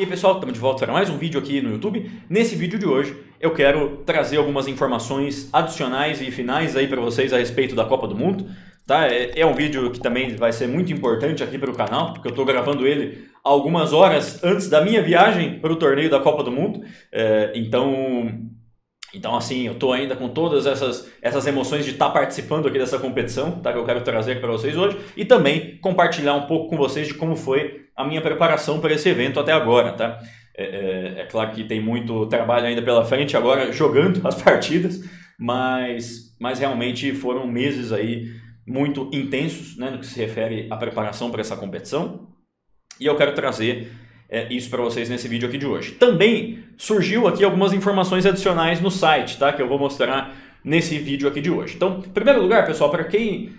E aí pessoal, estamos de volta para mais um vídeo aqui no YouTube. Nesse vídeo de hoje eu quero trazer algumas informações adicionais e finais aí para vocês a respeito da Copa do Mundo. Tá? É, é um vídeo que também vai ser muito importante aqui para o canal, porque eu estou gravando ele algumas horas antes da minha viagem para o torneio da Copa do Mundo. É, então então, assim, eu estou ainda com todas essas, essas emoções de estar tá participando aqui dessa competição, tá? Que eu quero trazer para vocês hoje e também compartilhar um pouco com vocês de como foi a minha preparação para esse evento até agora, tá? É, é, é, claro que tem muito trabalho ainda pela frente agora jogando as partidas, mas, mas realmente foram meses aí muito intensos, né, no que se refere à preparação para essa competição. E eu quero trazer é, isso para vocês nesse vídeo aqui de hoje. Também surgiu aqui algumas informações adicionais no site, tá? Que eu vou mostrar nesse vídeo aqui de hoje. Então, em primeiro lugar, pessoal, para quem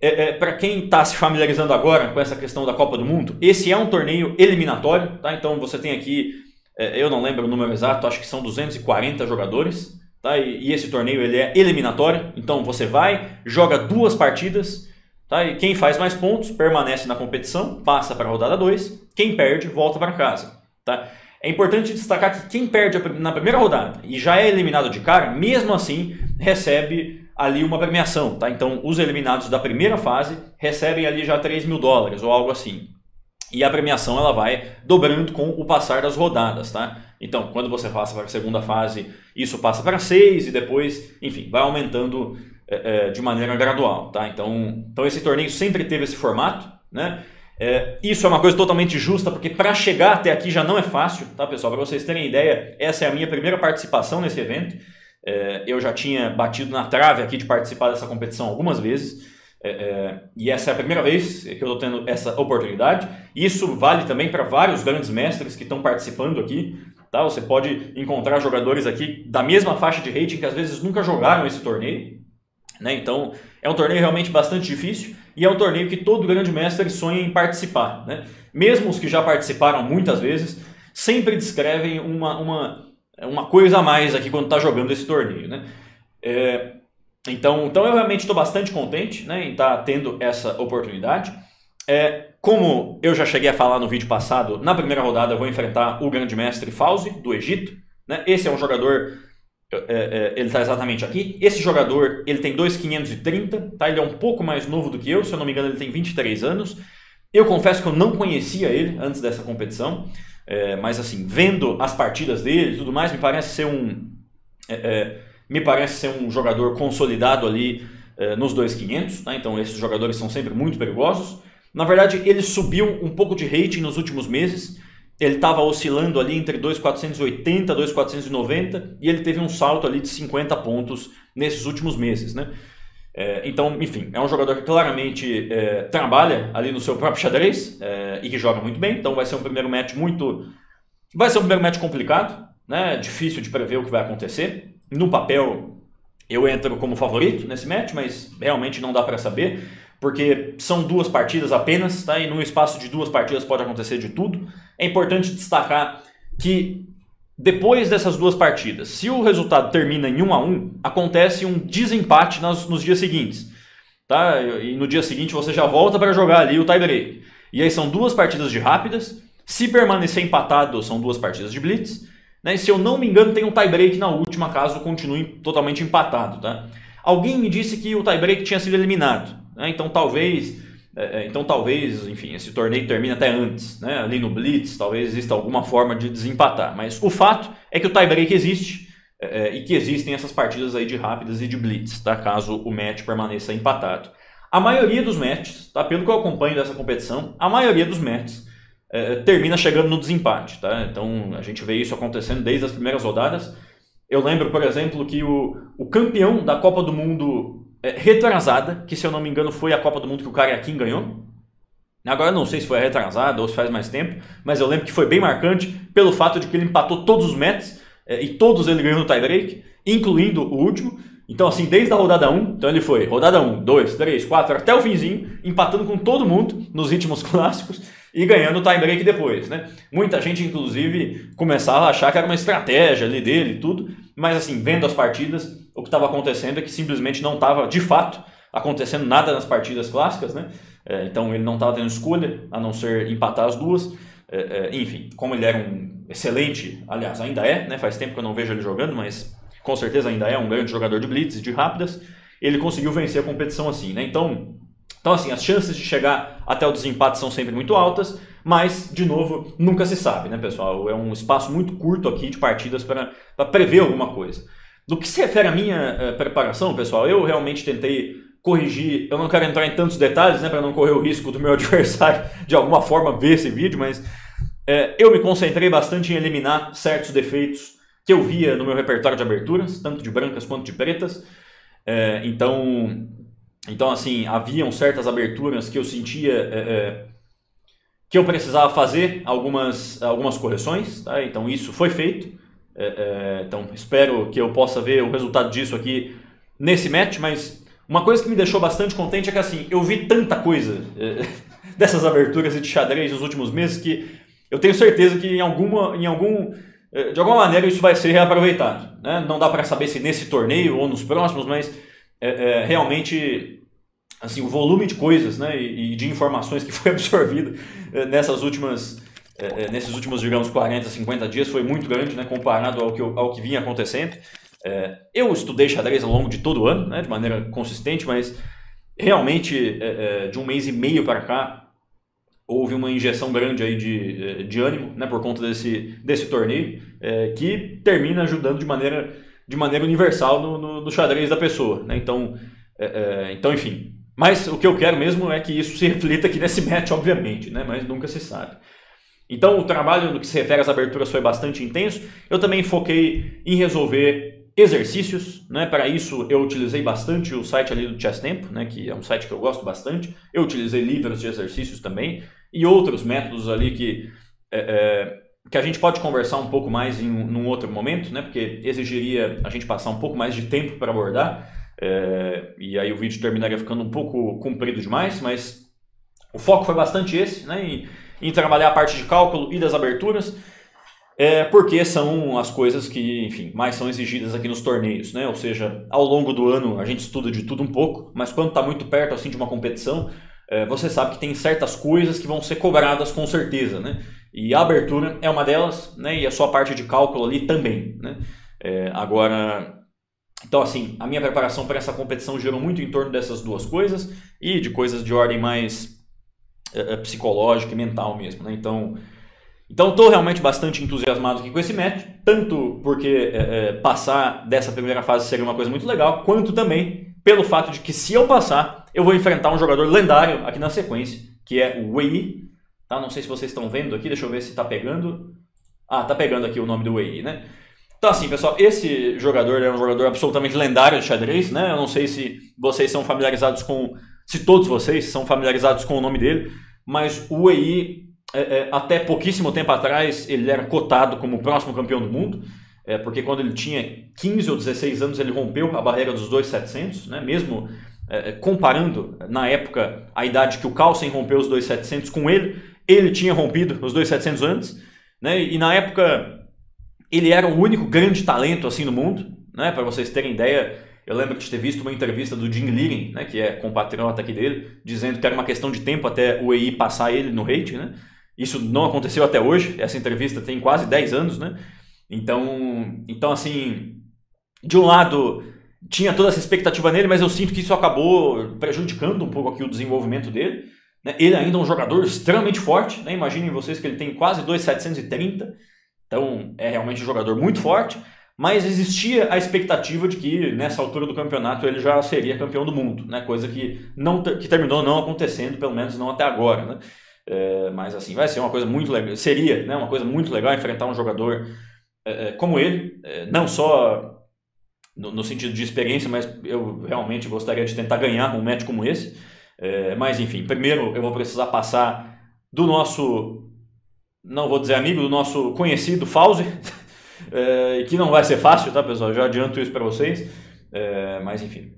é, é, para quem está se familiarizando agora com essa questão da Copa do Mundo, esse é um torneio eliminatório, tá? Então você tem aqui, é, eu não lembro o número exato, acho que são 240 jogadores, tá? E, e esse torneio ele é eliminatório, então você vai, joga duas partidas Tá? E quem faz mais pontos permanece na competição, passa para a rodada 2. Quem perde, volta para casa. Tá? É importante destacar que quem perde na primeira rodada e já é eliminado de cara, mesmo assim recebe ali uma premiação. Tá? Então, os eliminados da primeira fase recebem ali já 3 mil dólares ou algo assim. E a premiação ela vai dobrando com o passar das rodadas. Tá? Então, quando você passa para a segunda fase, isso passa para 6 e depois, enfim, vai aumentando é, é, de maneira gradual, tá? Então, então esse torneio sempre teve esse formato, né? É, isso é uma coisa totalmente justa, porque para chegar até aqui já não é fácil, tá, pessoal? Para vocês terem ideia, essa é a minha primeira participação nesse evento. É, eu já tinha batido na trave aqui de participar dessa competição algumas vezes. É, é, e essa é a primeira vez que eu estou tendo essa oportunidade. Isso vale também para vários grandes mestres que estão participando aqui. Tá? Você pode encontrar jogadores aqui da mesma faixa de rating que às vezes nunca jogaram esse torneio. Né? Então, é um torneio realmente bastante difícil e é um torneio que todo grande mestre sonha em participar. Né? Mesmo os que já participaram muitas vezes, sempre descrevem uma, uma, uma coisa a mais aqui quando está jogando esse torneio. Né? É, então, então, eu realmente estou bastante contente né, em estar tá tendo essa oportunidade. É, como eu já cheguei a falar no vídeo passado, na primeira rodada eu vou enfrentar o grande mestre Fauzi, do Egito. Né? Esse é um jogador é, é, ele está exatamente aqui. Esse jogador ele tem 2,530, tá? ele é um pouco mais novo do que eu, se eu não me engano ele tem 23 anos. Eu confesso que eu não conhecia ele antes dessa competição, é, mas assim, vendo as partidas dele e tudo mais, me parece ser um, é, me parece ser um jogador consolidado ali nos 2,500, tá? então esses jogadores são sempre muito perigosos. Na verdade, ele subiu um pouco de rating nos últimos meses, ele estava oscilando ali entre 2,480 e 2,490 e ele teve um salto ali de 50 pontos nesses últimos meses, né? É, então, enfim, é um jogador que claramente é, trabalha ali no seu próprio xadrez é, e que joga muito bem. Então, vai ser um primeiro match muito, vai ser um primeiro match complicado, né? Difícil de prever o que vai acontecer. No papel, eu entro como favorito nesse match, mas realmente não dá para saber porque são duas partidas apenas, tá? E no espaço de duas partidas pode acontecer de tudo. É importante destacar que depois dessas duas partidas, se o resultado termina em 1 a 1, acontece um desempate nos, nos dias seguintes, tá? E no dia seguinte você já volta para jogar ali o tie-break. E aí são duas partidas de rápidas. Se permanecer empatado, são duas partidas de blitz. Né? E se eu não me engano, tem um tie-break na última, caso continue totalmente empatado, tá? Alguém me disse que o tie-break tinha sido eliminado. Né? Então talvez, então talvez, enfim, esse torneio termine até antes, né? ali no Blitz, talvez exista alguma forma de desempatar. Mas o fato é que o tie-break existe é, é, e que existem essas partidas aí de rápidas e de Blitz, tá? caso o match permaneça empatado. A maioria dos matches, tá? pelo que eu acompanho dessa competição, a maioria dos matches é, termina chegando no desempate. Tá? Então a gente vê isso acontecendo desde as primeiras rodadas. Eu lembro, por exemplo, que o, o campeão da Copa do Mundo é, retrasada, que se eu não me engano foi a Copa do Mundo que o Cariaquim ganhou. Agora eu não sei se foi retrasada ou se faz mais tempo, mas eu lembro que foi bem marcante pelo fato de que ele empatou todos os matches é, e todos ele ganhou no tie-break, incluindo o último. Então, assim, desde a rodada 1, então ele foi rodada 1, 2, 3, 4, até o finzinho, empatando com todo mundo nos ritmos clássicos e ganhando o tie-break depois, né? Muita gente, inclusive, começava a achar que era uma estratégia ali dele e tudo, mas assim, vendo as partidas, o que estava acontecendo é que simplesmente não estava, de fato, acontecendo nada nas partidas clássicas, né? É, então ele não estava tendo escolha a não ser empatar as duas. É, é, enfim, como ele era um excelente, aliás, ainda é, né? Faz tempo que eu não vejo ele jogando, mas com certeza ainda é um grande jogador de blitz, de rápidas. Ele conseguiu vencer a competição assim, né? Então, então assim, as chances de chegar até o desempate são sempre muito altas, mas, de novo, nunca se sabe, né, pessoal? É um espaço muito curto aqui de partidas para prever alguma coisa. Do que se refere à minha uh, preparação, pessoal, eu realmente tentei corrigir. Eu não quero entrar em tantos detalhes, né, para não correr o risco do meu adversário de alguma forma ver esse vídeo, mas é, eu me concentrei bastante em eliminar certos defeitos que eu via no meu repertório de aberturas, tanto de brancas quanto de pretas. É, então, então, assim, haviam certas aberturas que eu sentia é, é, que eu precisava fazer algumas, algumas correções, tá? então isso foi feito. É, é, então, espero que eu possa ver o resultado disso aqui nesse match, mas uma coisa que me deixou bastante contente é que assim, eu vi tanta coisa dessas aberturas de xadrez nos últimos meses que eu tenho certeza que em, alguma, em algum de alguma maneira isso vai ser reaproveitado. Né? Não dá para saber se nesse torneio ou nos próximos, mas é, é, realmente assim o volume de coisas né, e, e de informações que foi absorvido é, nessas últimas é, é, nesses últimos digamos 40, 50 dias foi muito grande, né, comparado ao que, ao que vinha acontecendo. Eu estudei xadrez ao longo de todo o ano, né, de maneira consistente, mas realmente de um mês e meio para cá houve uma injeção grande aí de, de ânimo né, por conta desse, desse torneio, que termina ajudando de maneira de maneira universal no, no, no xadrez da pessoa. Né? Então, é, é, então, enfim. Mas o que eu quero mesmo é que isso se reflita aqui nesse match, obviamente, né? mas nunca se sabe. Então, o trabalho no que se refere às aberturas foi bastante intenso. Eu também foquei em resolver exercícios, né? Para isso eu utilizei bastante o site ali do Chess Tempo, né? Que é um site que eu gosto bastante. Eu utilizei livros de exercícios também e outros métodos ali que é, é, que a gente pode conversar um pouco mais em um outro momento, né? Porque exigiria a gente passar um pouco mais de tempo para abordar. É, e aí o vídeo terminaria ficando um pouco comprido demais, mas o foco foi bastante esse, né? Em, em trabalhar a parte de cálculo e das aberturas, é, porque são as coisas que, enfim, mais são exigidas aqui nos torneios, né? Ou seja, ao longo do ano a gente estuda de tudo um pouco, mas quando está muito perto assim de uma competição, é, você sabe que tem certas coisas que vão ser cobradas com certeza, né? E a abertura é uma delas, né? E a sua parte de cálculo ali também, né? É, agora, então assim, a minha preparação para essa competição girou muito em torno dessas duas coisas e de coisas de ordem mais é, é psicológica e mental mesmo, né? Então, então estou realmente bastante entusiasmado aqui com esse match, tanto porque é, é, passar dessa primeira fase seria uma coisa muito legal, quanto também pelo fato de que se eu passar, eu vou enfrentar um jogador lendário aqui na sequência, que é o Wei Tá? Não sei se vocês estão vendo aqui, deixa eu ver se está pegando. Ah, tá pegando aqui o nome do Wei, né? Então assim, pessoal, esse jogador é um jogador absolutamente lendário de xadrez, né? Eu não sei se vocês são familiarizados com... Se todos vocês são familiarizados com o nome dele, mas o Wei, é, é, até pouquíssimo tempo atrás, ele era cotado como o próximo campeão do mundo, é, porque quando ele tinha 15 ou 16 anos, ele rompeu a barreira dos 2.700, né? Mesmo é, comparando, na época, a idade que o Carlsen rompeu os 2.700 com ele, ele tinha rompido os 2.700 antes, né? E na época ele era o único grande talento assim no mundo, né? Para vocês terem ideia, eu lembro de ter visto uma entrevista do Jim Liren, né? Que é compatriota aqui dele, dizendo que era uma questão de tempo até o EI passar ele no rate, né? Isso não aconteceu até hoje. Essa entrevista tem quase 10 anos, né? Então, então assim, de um lado tinha toda essa expectativa nele, mas eu sinto que isso acabou prejudicando um pouco aqui o desenvolvimento dele. Né? Ele ainda é um jogador extremamente forte, né? imaginem vocês que ele tem quase 2,730, então é realmente um jogador muito forte, mas existia a expectativa de que nessa altura do campeonato ele já seria campeão do mundo, né? coisa que, não, que terminou não acontecendo, pelo menos não até agora. Né? É, mas assim, vai ser uma coisa muito legal, seria né? uma coisa muito legal enfrentar um jogador é, é como ele, é, não só no, no, sentido de experiência, mas eu realmente gostaria de tentar ganhar um match como esse. É, mas enfim, primeiro eu vou precisar passar do nosso, não vou dizer amigo, do nosso conhecido Fauzi, é, que não vai ser fácil, tá pessoal? Já adianto isso para vocês. É, mas enfim,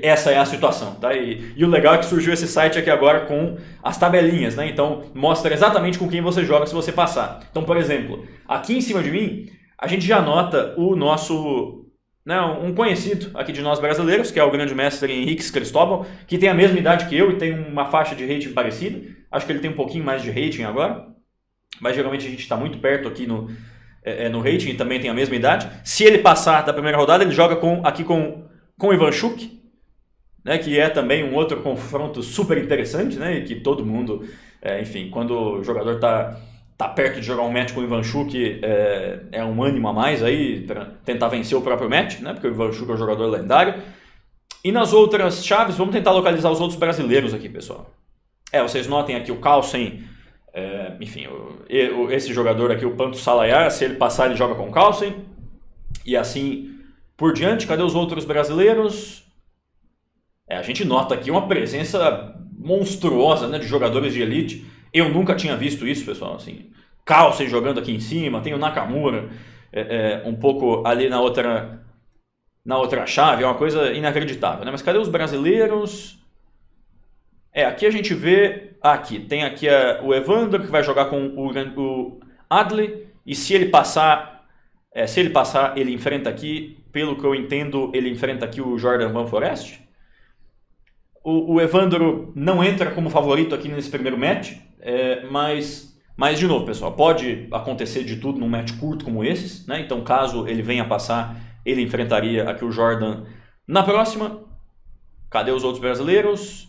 essa é a situação, tá? E, e, o legal é que surgiu esse site aqui agora com as tabelinhas, né? Então mostra exatamente com quem você joga se você passar. Então, por exemplo, aqui em cima de mim, a gente já nota o nosso né, um conhecido aqui de nós brasileiros, que é o grande mestre Henrique Cristóbal, que tem a mesma idade que eu e tem uma faixa de rating parecida. Acho que ele tem um pouquinho mais de rating agora. mas geralmente a gente está muito perto aqui no, é, é, no rating e também tem a mesma idade. Se ele passar da primeira rodada, ele joga com, aqui com, com o Ivan Chuk, né, que é também um outro confronto super interessante, né, e que todo mundo, é, enfim, quando o jogador está tá perto de jogar um match com o Ivan Chuk, é, é um ânimo a mais aí para tentar vencer o próprio match, né, porque o Ivan Chuk é um jogador lendário. E nas outras chaves, vamos tentar localizar os outros brasileiros aqui, pessoal. É, vocês notem aqui o Carlsen, é, enfim, o, o, esse jogador aqui, o Panto Salaiar, se ele passar, ele joga com o Carlsen. E assim por diante. Cadê os outros brasileiros? É, a gente nota aqui uma presença monstruosa né, de jogadores de elite. Eu nunca tinha visto isso, pessoal. Assim, Carlsen jogando aqui em cima, tem o Nakamura é, é, um pouco ali na outra na outra chave, é uma coisa inacreditável. Né? Mas cadê os brasileiros? É, aqui a gente vê. Aqui, tem aqui a, o Evandro que vai jogar com o, o Adley. E se ele passar. É, se ele passar, ele enfrenta aqui. Pelo que eu entendo, ele enfrenta aqui o Jordan Van Forest. O, o Evandro não entra como favorito aqui nesse primeiro match. É, mas, mas, de novo, pessoal, pode acontecer de tudo num match curto como esses. Né? Então, caso ele venha passar ele enfrentaria aqui o Jordan na próxima. Cadê os outros brasileiros?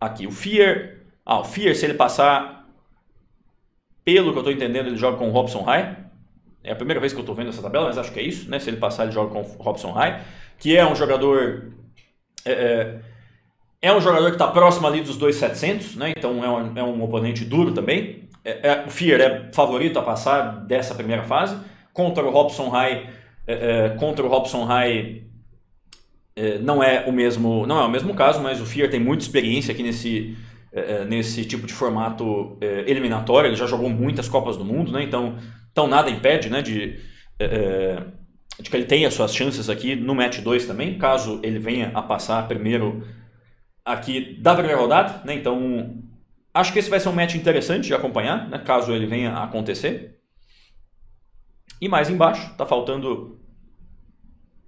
Aqui, o Fear. Ah, o Fear, se ele passar, pelo que eu estou entendendo, ele joga com o Robson High. É a primeira vez que eu estou vendo essa tabela, mas acho que é isso, né? Se ele passar, ele joga com o Robson High, que é um jogador... É, é, é um jogador que está próximo ali dos 2,700, né? Então é um, é um oponente duro também. É, é, o Fear é favorito a passar dessa primeira fase contra o Robson High, é, é, contra o Robson High é, não é o mesmo não é o mesmo caso, mas o Fear tem muita experiência aqui nesse nesse tipo de formato eliminatório. Ele já jogou muitas Copas do Mundo, né? Então, então nada impede, né, de de que ele tenha suas chances aqui no match 2 também, caso ele venha a passar primeiro aqui da primeira rodada, né? Então, acho que esse vai ser um match interessante de acompanhar, né? Caso ele venha a acontecer. E mais embaixo, está faltando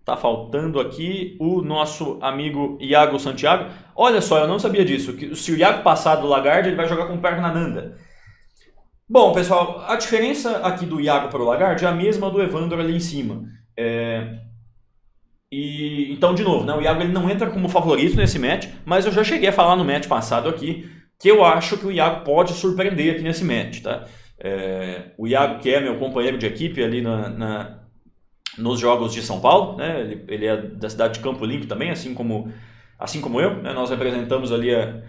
tá faltando aqui o nosso amigo Iago Santiago. Olha só, eu não sabia disso, que se o Iago passar do Lagarde, ele vai jogar com o Pernananda. Bom, pessoal, a diferença aqui do Iago para o Lagarde é a mesma do Evandro ali em cima. É... E, então, de novo, né, o Iago ele não entra como favorito nesse match, mas eu já cheguei a falar no match passado aqui que eu acho que o Iago pode surpreender aqui nesse match, tá? É, o Iago, que é meu companheiro de equipe ali na, na nos Jogos de São Paulo, né? ele, ele, é da cidade de Campo Limpo também, assim como, assim como eu. Né? Nós representamos ali a,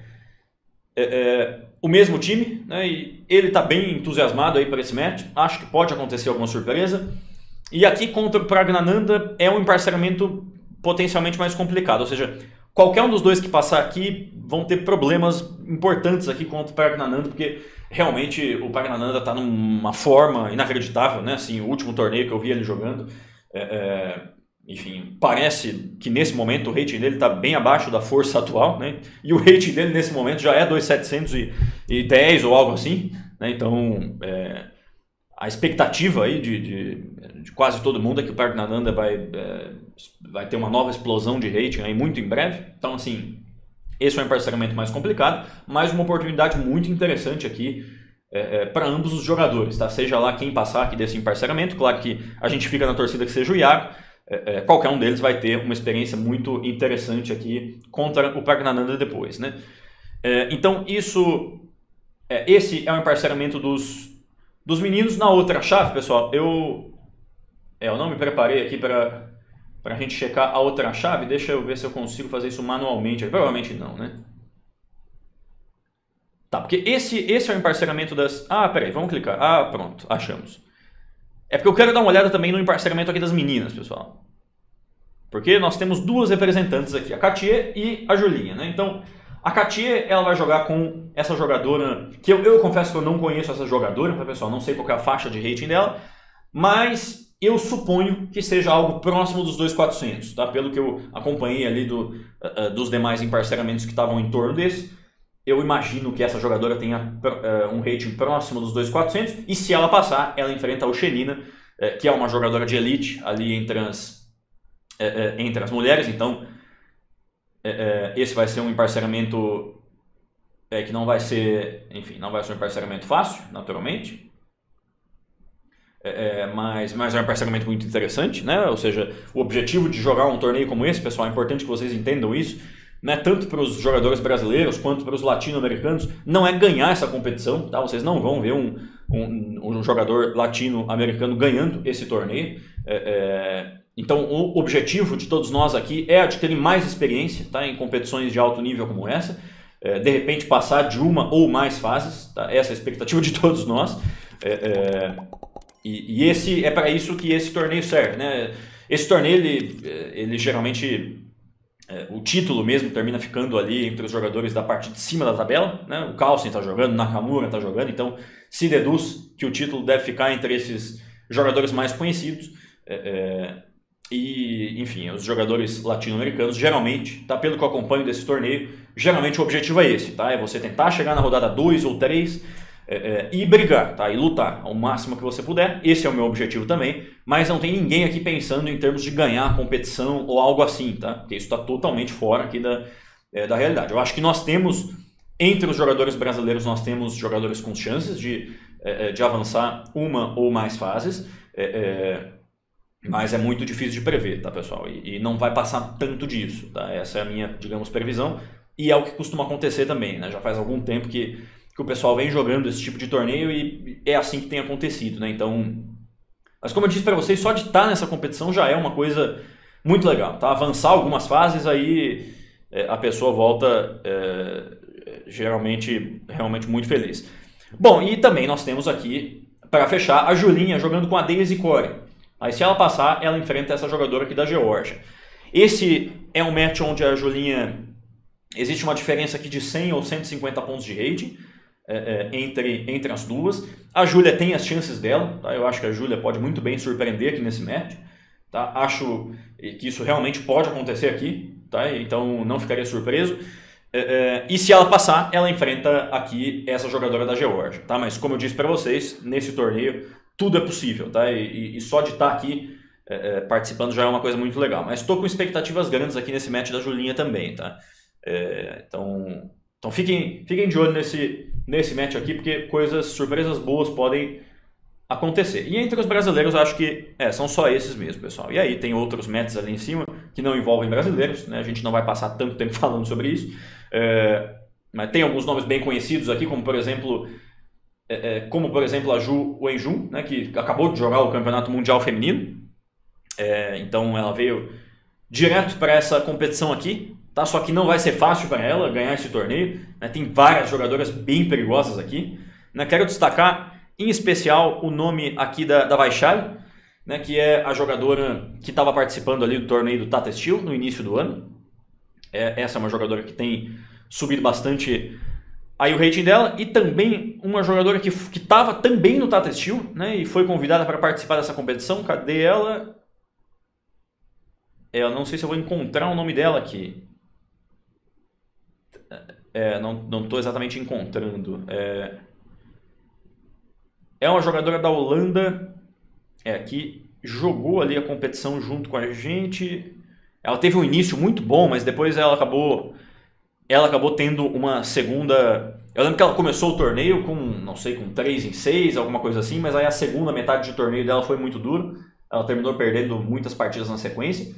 é, é, o mesmo time né? e ele está bem entusiasmado aí para esse match. Acho que pode acontecer alguma surpresa. E aqui contra o Pragnananda é um emparceramento potencialmente mais complicado, ou seja, qualquer um dos dois que passar aqui vão ter problemas importantes aqui contra o Pragnananda, porque realmente o Pagnananda está numa forma inacreditável, né? Assim, o último torneio que eu vi ele jogando, é, é, enfim, parece que nesse momento o rating dele está bem abaixo da força atual, né? E o rating dele nesse momento já é 2,710 ou algo assim, né? Então, é, a expectativa aí de, de, de, quase todo mundo é que o Pagnananda vai, é, vai ter uma nova explosão de rating aí muito em breve. Então, assim, esse é um emparceramento mais complicado, mas uma oportunidade muito interessante aqui é, é, para ambos os jogadores, tá? Seja lá quem passar aqui desse emparceramento, claro que a gente fica na torcida que seja o Iago, é, é qualquer um deles vai ter uma experiência muito interessante aqui contra o Pragnananda depois, né? É, então isso, é, esse é o emparceramento dos, dos meninos. Na outra chave, pessoal, eu, eu não me preparei aqui para para a gente checar a outra chave. Deixa eu ver se eu consigo fazer isso manualmente. Provavelmente não, né? Tá, porque esse, esse é o emparceramento das... Ah, peraí, vamos clicar. Ah, pronto, achamos. É porque eu quero dar uma olhada também no emparceramento aqui das meninas, pessoal. Porque nós temos duas representantes aqui, a Katia e a Julinha, né? Então, a Katia, ela vai jogar com essa jogadora, que eu, eu confesso que eu não conheço essa jogadora, tá, pessoal? Não sei qual é a faixa de rating dela, mas eu suponho que seja algo próximo dos 2,400, tá? Pelo que eu acompanhei ali do, uh, dos demais emparceramentos que estavam em torno desse, eu imagino que essa jogadora tenha uh, um rating próximo dos 2,400 e se ela passar, ela enfrenta a Oxelina, uh, que é uma jogadora de elite ali entre as, entre as mulheres, então esse vai ser um emparceramento é que não vai ser, enfim, não vai ser um parcelamento fácil, naturalmente. É, é, mas, mas é um parcelamento muito interessante, né? Ou seja, o objetivo de jogar um torneio como esse, pessoal, é importante que vocês entendam isso, né? Tanto para os jogadores brasileiros quanto para os latino-americanos, não é ganhar essa competição, tá? Vocês não vão ver um, um, um jogador latino-americano ganhando esse torneio. É, é, então, o objetivo de todos nós aqui é adquirir mais experiência tá? em competições de alto nível como essa. É, de repente, passar de uma ou mais fases. Tá? Essa é a expectativa de todos nós. É, é, e, e, esse é para isso que esse torneio serve. Né? Esse torneio, ele, ele geralmente é, o título mesmo termina ficando ali entre os jogadores da parte de cima da tabela. Né? O Carlsen está jogando, o Nakamura está jogando, então se deduz que o título deve ficar entre esses jogadores mais conhecidos. É, é, e, enfim, os jogadores latino-americanos, geralmente, tá, pelo que eu acompanho desse torneio, geralmente o objetivo é esse, tá? É você tentar chegar na rodada 2 ou 3 é, é, e brigar, tá? E lutar ao máximo que você puder. Esse é o meu objetivo também. Mas não tem ninguém aqui pensando em termos de ganhar a competição ou algo assim, tá? Porque isso está totalmente fora aqui da, é, da realidade. Eu acho que nós temos, entre os jogadores brasileiros, nós temos jogadores com chances de, é, é de avançar uma ou mais fases. É, é, mas é muito difícil de prever, tá, pessoal? E, e, não vai passar tanto disso, tá? Essa é a minha, digamos, previsão. E é o que costuma acontecer também, né? Já faz algum tempo que, que o pessoal vem jogando esse tipo de torneio e é assim que tem acontecido, né? Então, mas como eu disse para vocês, só de estar nessa competição já é uma coisa muito legal, tá? Avançar algumas fases, aí é, a pessoa volta é, geralmente realmente muito feliz. Bom, e também nós temos aqui, para fechar, a Julinha jogando com a Daisy Core. Aí se ela passar, ela enfrenta essa jogadora aqui da Geórgia. Esse é um match onde a Julinha... Existe uma diferença aqui de 100 ou 150 pontos de rating é, é, entre, entre as duas. A Júlia tem as chances dela. Tá? Eu acho que a Júlia pode muito bem surpreender aqui nesse match. Tá? Acho que isso realmente pode acontecer aqui. Tá? Então não ficaria surpreso. É, é, e se ela passar, ela enfrenta aqui essa jogadora da Geórgia. Tá? Mas como eu disse para vocês, nesse torneio tudo é possível, tá? E, e só de estar tá aqui é, é, participando já é uma coisa muito legal. Mas estou com expectativas grandes aqui nesse match da Julinha também, tá? É, então, então fiquem, fiquem de olho nesse, nesse match aqui, porque coisas, surpresas boas podem acontecer. E entre os brasileiros, acho que é, são só esses mesmo, pessoal. E aí tem outros matches ali em cima que não envolvem brasileiros, né? A gente não vai passar tanto tempo falando sobre isso. É, mas tem alguns nomes bem conhecidos aqui, como por exemplo é, é, como por exemplo a Ju Wenjun, né, que acabou de jogar o Campeonato Mundial Feminino. É, então ela veio direto para essa competição aqui, tá? Só que não vai ser fácil para ela ganhar esse torneio. Né? Tem várias jogadoras bem perigosas aqui. Né? Quero destacar em especial o nome aqui da, da Vaishali, né? que é a jogadora que estava participando ali do torneio do Tata Steel no início do ano. É, essa é uma jogadora que tem subido bastante aí o rating dela e também uma jogadora que estava também no Tata Steel, né, e foi convidada para participar dessa competição. Cadê ela? É, eu não sei se eu vou encontrar o nome dela aqui. É, não, não exatamente encontrando. É, é uma jogadora da Holanda é, que jogou ali a competição junto com a gente. Ela teve um início muito bom, mas depois ela acabou ela acabou tendo uma segunda. Eu lembro que ela começou o torneio com, não sei, com 3 em 6, alguma coisa assim, mas aí a segunda metade de torneio dela foi muito dura. Ela terminou perdendo muitas partidas na sequência.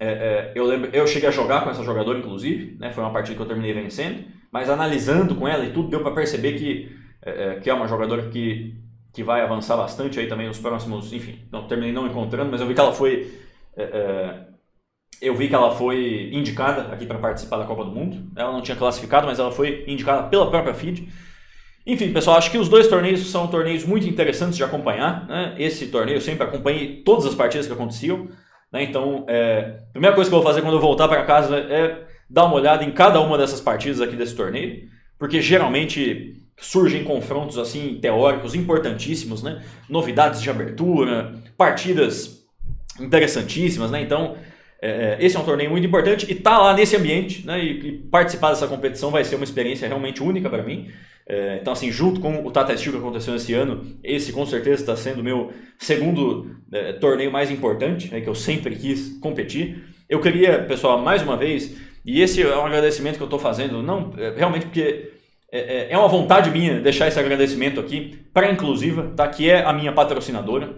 É, é, eu lembro, eu cheguei a jogar com essa jogadora, inclusive, né? Foi uma partida que eu terminei vencendo, mas analisando com ela e tudo, deu para perceber que é, é, que é uma jogadora que, que vai avançar bastante aí também nos próximos. Enfim, não terminei não encontrando, mas eu vi que ela foi é, é, eu vi que ela foi indicada aqui para participar da Copa do Mundo. Ela não tinha classificado, mas ela foi indicada pela própria FID. Enfim, pessoal, acho que os dois torneios são torneios muito interessantes de acompanhar. Né? Esse torneio eu sempre acompanhei todas as partidas que aconteciam. Né? Então, é, a primeira coisa que eu vou fazer quando eu voltar para casa é dar uma olhada em cada uma dessas partidas aqui desse torneio, porque geralmente surgem confrontos assim teóricos importantíssimos, né? Novidades de abertura, partidas interessantíssimas, né? Então, é, é, esse é um torneio muito importante e estar tá lá nesse ambiente né, e, e, participar dessa competição vai ser uma experiência realmente única para mim. É, então, assim, junto com o Tata Steel que aconteceu esse ano, esse com certeza está sendo o meu segundo é, torneio mais importante, né, que eu sempre quis competir. Eu queria, pessoal, mais uma vez, e esse é um agradecimento que eu estou fazendo, não é, realmente porque é, uma vontade minha deixar esse agradecimento aqui para a Inclusiva, tá? que é a minha patrocinadora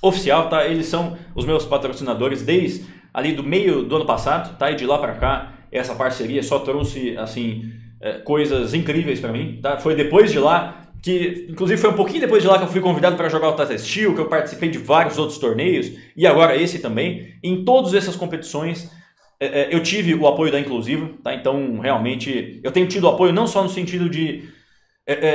oficial, tá? Eles são os meus patrocinadores desde ali do meio do ano passado, tá? E de lá para cá, essa parceria só trouxe, assim, é, coisas incríveis para mim, tá? Foi depois de lá que, inclusive, foi um pouquinho depois de lá que eu fui convidado para jogar o Tata Steel, que eu participei de vários outros torneios, e agora esse também. Em todas essas competições, é, é, eu tive o apoio da Inclusiva, tá? Então, realmente, eu tenho tido apoio não só no sentido de,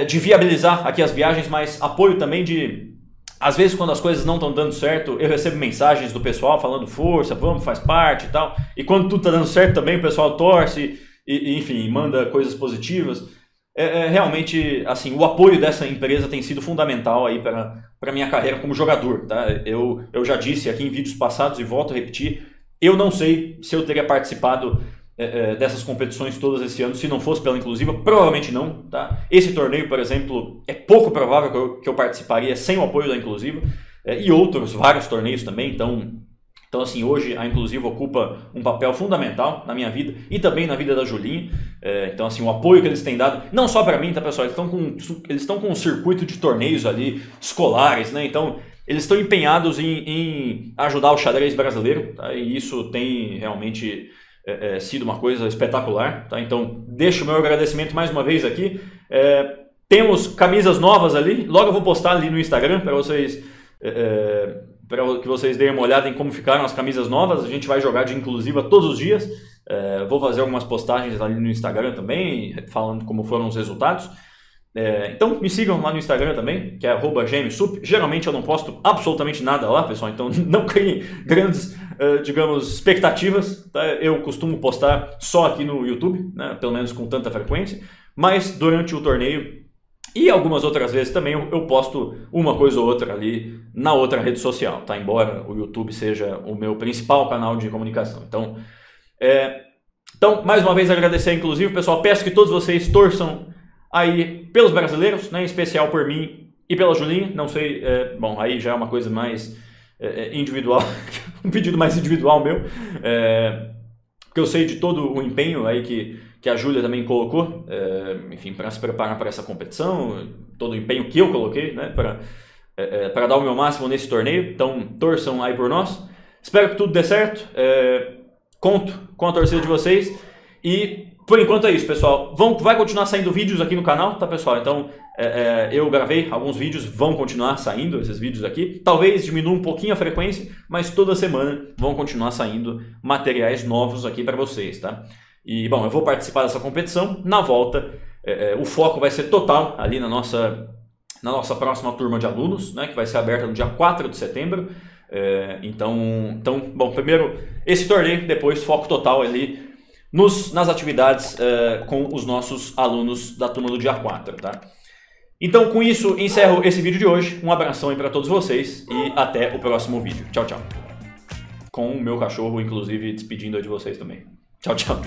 de viabilizar aqui as viagens, mas apoio também de às vezes, quando as coisas não estão dando certo, eu recebo mensagens do pessoal falando força, vamos, faz parte e tal. E quando tudo está dando certo também, o pessoal torce e, e enfim, manda coisas positivas. É, é, realmente, assim, o apoio dessa empresa tem sido fundamental aí para a minha carreira como jogador, tá? Eu, eu já disse aqui em vídeos passados e volto a repetir, eu não sei se eu teria participado é, dessas competições todas esse ano, se não fosse pela inclusiva, provavelmente não. Tá? Esse torneio, por exemplo, é pouco provável que eu, que eu participaria sem o apoio da inclusiva, é, e outros, vários torneios também, então... Então, assim, hoje a Inclusiva ocupa um papel fundamental na minha vida e também na vida da Julinha. É, então, assim, o apoio que eles têm dado, não só para mim, tá, pessoal? Eles estão com, eles estão com um circuito de torneios ali, escolares, né? Então, eles estão empenhados em, em ajudar o xadrez brasileiro, tá? E isso tem realmente é, é, sido uma coisa espetacular. Tá? Então, deixo o meu agradecimento mais uma vez aqui. É, temos camisas novas ali, logo eu vou postar ali no Instagram para vocês. É, é para que vocês deem uma olhada em como ficaram as camisas novas. A gente vai jogar de inclusiva todos os dias. Vou fazer algumas postagens ali no Instagram também, falando como foram os resultados. É, então me sigam lá no Instagram também, que é gmsup. Geralmente eu não posto absolutamente nada lá, pessoal, então não criem grandes, uh, digamos, expectativas. Tá? Eu costumo postar só aqui no YouTube, né? pelo menos com tanta frequência, mas durante o torneio e algumas outras vezes também eu, eu posto uma coisa ou outra ali na outra rede social, tá? Embora o YouTube seja o meu principal canal de comunicação. Então, é, então mais uma vez agradecer, inclusive, pessoal. Peço que todos vocês torçam aí pelos brasileiros, né, em especial por mim e pela Julinha, não sei, é, bom, aí já é uma coisa mais é, é individual, um pedido mais individual meu, é, eu sei de todo o empenho aí que, que a Júlia também colocou, é, enfim, para se preparar para essa competição, todo o empenho que eu coloquei, né, para é, é, para dar o meu máximo nesse torneio, então torçam aí por nós, espero que tudo dê certo, conto com a torcida de vocês e por enquanto é isso, pessoal. Vão, vai continuar saindo vídeos aqui no canal, tá, pessoal? Então, é, é, eu gravei alguns vídeos, vão continuar saindo esses vídeos aqui. Talvez diminua um pouquinho a frequência, mas toda semana vão continuar saindo materiais novos aqui para vocês, tá? E, bom, eu vou participar dessa competição. Na volta, é, é, o foco vai ser total ali na nossa, na nossa próxima turma de alunos, né? Que vai ser aberta no dia 4 de setembro. É, então, então, bom, primeiro esse torneio, depois foco total ali nos, nas atividades uh, com os nossos alunos da turma do dia 4, tá? Então, com isso, encerro esse vídeo de hoje. Um abração aí para todos vocês e até o próximo vídeo. Tchau, tchau. Com o meu cachorro, inclusive, despedindo de vocês também. Tchau, tchau.